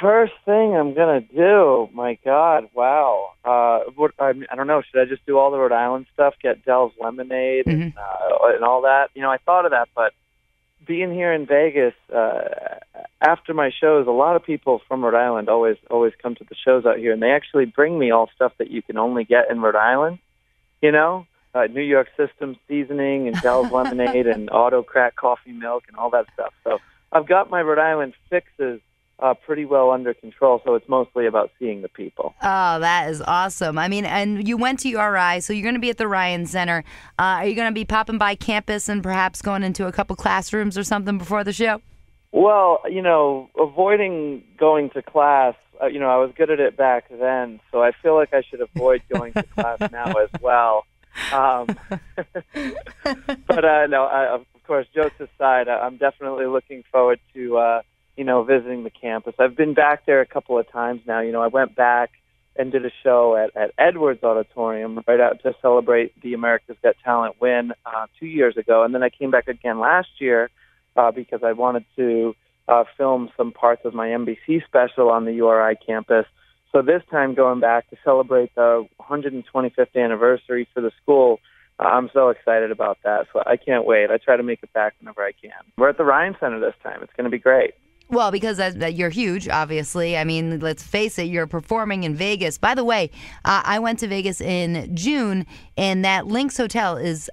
first thing I'm gonna do, my God, wow. Uh, what I, I don't know. Should I just do all the Rhode Island stuff? Get Dell's lemonade and uh, and all that? You know, I thought of that, but being here in Vegas uh, after my shows, a lot of people from Rhode Island always always come to the shows out here, and they actually bring me all stuff that you can only get in Rhode Island. You know, uh, New York System seasoning and Dell's lemonade and Autocrat coffee milk and all that stuff. So I've got my Rhode Island fixes uh, pretty well under control. So it's mostly about seeing the people. Oh, that is awesome. I mean, and you went to URI, so you're going to be at the Ryan Center. Uh, are you going to be popping by campus and perhaps going into a couple classrooms or something before the show? Well, you know, avoiding going to class, uh, you know, I was good at it back then, so I feel like I should avoid going to class now as well. Um, but uh, no, I, of course, jokes aside, I'm definitely looking forward to, uh, you know, visiting the campus. I've been back there a couple of times now. You know, I went back and did a show at, at Edwards Auditorium right out to celebrate the America's Got Talent win uh, two years ago, and then I came back again last year uh, because I wanted to uh, film some parts of my NBC special on the URI campus. So this time, going back to celebrate the 125th anniversary for the school, uh, I'm so excited about that. So I can't wait. I try to make it back whenever I can. We're at the Ryan Center this time. It's going to be great. Well, because you're huge, obviously. I mean, let's face it, you're performing in Vegas. By the way, uh, I went to Vegas in June, and that LINQ Hotel is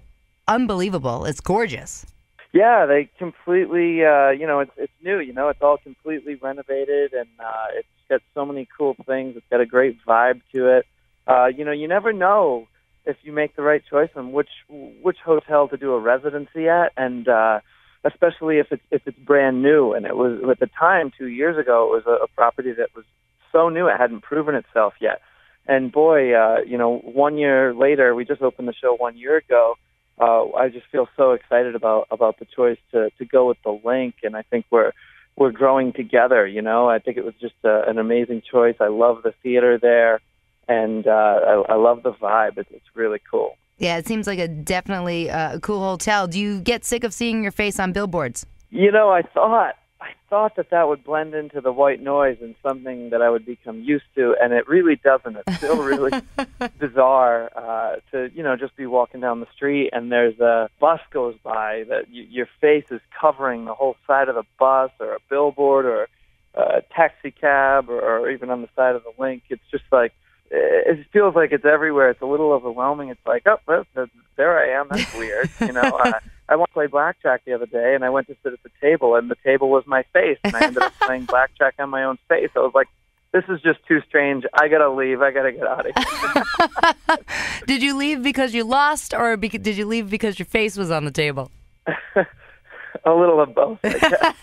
unbelievable. It's gorgeous. Yeah, they completely. Uh, you know, it's it's new. You know, it's all completely renovated, and uh, it's got so many cool things. It's got a great vibe to it. Uh, you know, you never know if you make the right choice on which which hotel to do a residency at, and uh, especially if it's if it's brand new. And it was at the time two years ago, it was a, a property that was so new it hadn't proven itself yet. And boy, uh, you know, one year later, we just opened the show one year ago. Uh, I just feel so excited about about the choice to to go with the LINQ, and I think we're we're growing together. You know, I think it was just a, an amazing choice. I love the theater there, and uh, I, I love the vibe. It's, it's really cool. Yeah, it seems like a definitely uh, cool hotel. Do you get sick of seeing your face on billboards? You know, I thought I thought that that would blend into the white noise and something that I would become used to, and it really doesn't. It's still really bizarre uh, to you know just be walking down the street and there's a bus goes by that y- your face is covering the whole side of the bus or a billboard or a taxi cab or, or even on the side of the LINQ. It's just like it it feels like it's everywhere. It's a little overwhelming. It's like, oh, well, th- there I am. That's weird. You know, uh, I went to play blackjack the other day, and I went to sit at the table, and the table was my face, and I ended up playing blackjack on my own face. I was like, this is just too strange. I gotta leave. I gotta get out of here. did you leave because you lost, or bec- did you leave because your face was on the table? a little of both. I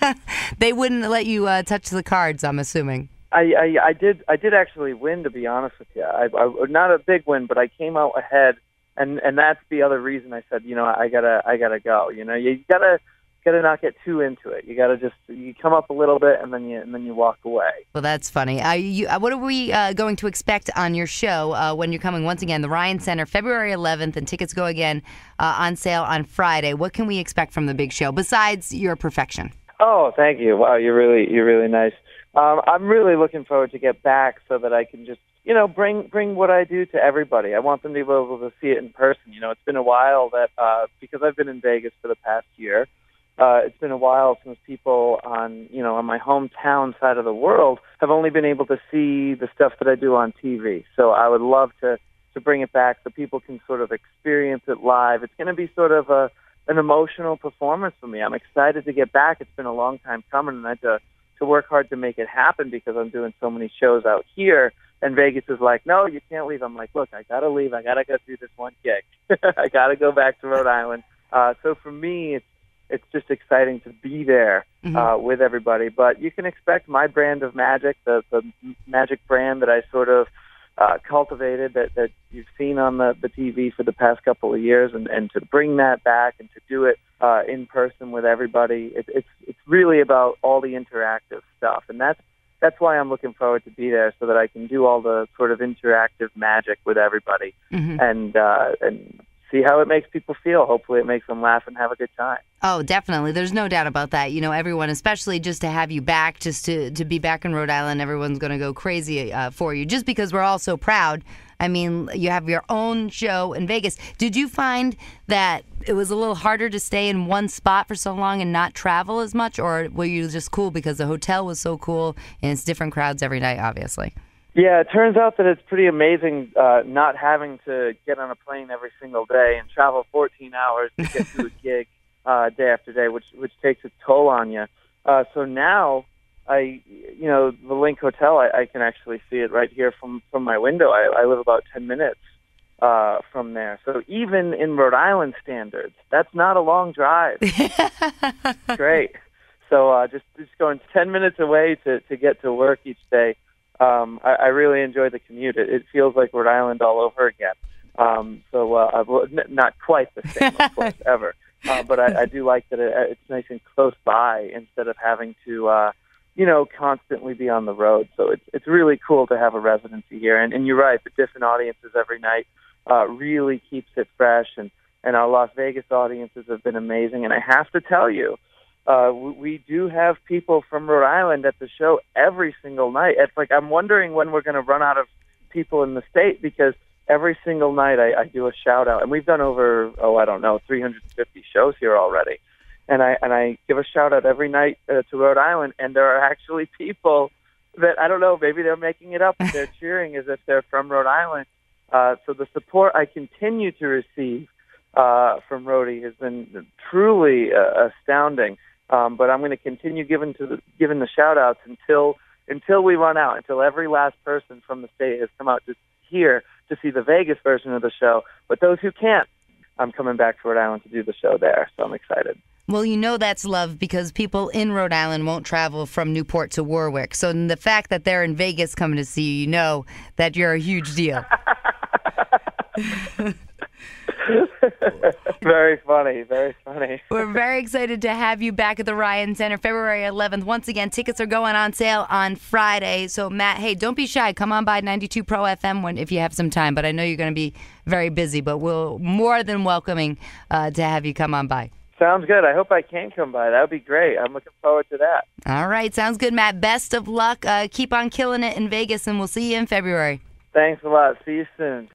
guess. they wouldn't let you uh, touch the cards. I'm assuming. I, I I did I did actually win to be honest with you. I, I not a big win, but I came out ahead, and and that's the other reason I said you know I gotta I gotta go. You know you gotta gotta not get too into it. You gotta just you come up a little bit and then you and then you walk away. Well, that's funny. Uh, you, uh, what are we uh, going to expect on your show uh, when you're coming once again? The Ryan Center, February 11th, and tickets go again uh, on sale on Friday. What can we expect from the big show besides your perfection? Oh, thank you. Wow, you're really you're really nice. Um, I'm really looking forward to get back so that I can just you know bring bring what I do to everybody. I want them to be able to see it in person. You know, it's been a while that uh, because I've been in Vegas for the past year. Uh, it's been a while since people on you know on my hometown side of the world have only been able to see the stuff that I do on TV. So I would love to to bring it back so people can sort of experience it live. It's going to be sort of a an emotional performance for me. I'm excited to get back. It's been a long time coming, and I had to to work hard to make it happen because I'm doing so many shows out here. And Vegas is like, no, you can't leave. I'm like, look, I gotta leave. I gotta go do this one gig. I gotta go back to Rhode Island. Uh, so for me, it's it's just exciting to be there uh, with everybody. But you can expect my brand of magic, the the magic brand that I sort of uh, cultivated that, that you've seen on the, the TV for the past couple of years, and, and to bring that back and to do it uh, in person with everybody. It, it's it's really about all the interactive stuff, and that's that's why I'm looking forward to be there, so that I can do all the sort of interactive magic with everybody, Mhm. and uh, and see how it makes people feel. Hopefully, it makes them laugh and have a good time. Oh, definitely. There's no doubt about that. You know, everyone, especially just to have you back, just to, to be back in Rhode Island, everyone's going to go crazy uh, for you just because we're all so proud. I mean, you have your own show in Vegas. Did you find that it was a little harder to stay in one spot for so long and not travel as much, or were you just cool because the hotel was so cool and it's different crowds every night, obviously? Yeah, it turns out that it's pretty amazing uh, not having to get on a plane every single day and travel 14 hours to get to a gig uh, day after day, which which takes a toll on you. Uh, so now, I you know the LINQ Hotel, I, I can actually see it right here from from my window. I, I live about 10 minutes uh, from there. So even in Rhode Island standards, that's not a long drive. Great. So uh, just just going 10 minutes away to to get to work each day um, I, I really enjoy the commute. It, it feels like Rhode Island all over again. Um, so uh, I've, n- not quite the same, of course, ever. Uh, but I, I do like that it, it's nice and close by instead of having to, uh, you know, constantly be on the road. So it's it's really cool to have a residency here. And, and you're right, the different audiences every night uh, really keeps it fresh. And and our Las Vegas audiences have been amazing. And I have to tell you, uh, we do have people from Rhode Island at the show every single night. It's like I'm wondering when we're going to run out of people in the state because every single night I, I do a shout out, and we've done over oh I don't know 350 shows here already, and I and I give a shout out every night uh, to Rhode Island, and there are actually people that I don't know maybe they're making it up, but they're cheering as if they're from Rhode Island. Uh, so the support I continue to receive uh, from Rhody has been truly uh, astounding. Um, but I'm going to continue giving to the, giving the shout outs until until we run out, until every last person from the state has come out to here to see the Vegas version of the show. But those who can't, I'm coming back to Rhode Island to do the show there. So I'm excited. Well, you know that's love because people in Rhode Island won't travel from Newport to Warwick. So the fact that they're in Vegas coming to see you, you know that you're a huge deal. very funny, very funny. We're very excited to have you back at the Ryan Center February 11th. Once again, tickets are going on sale on Friday. So Mat, hey, don't be shy. Come on by 92 Pro FM when if you have some time. But I know you're going to be very busy. But we're more than welcoming uh, to have you come on by. Sounds good. I hope I can come by. That would be great. I'm looking forward to that. All right. Sounds good, Mat. Best of luck. Uh, keep on killing it in Vegas, and we'll see you in February. Thanks a lot. See you soon.